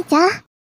兄ちゃ。ん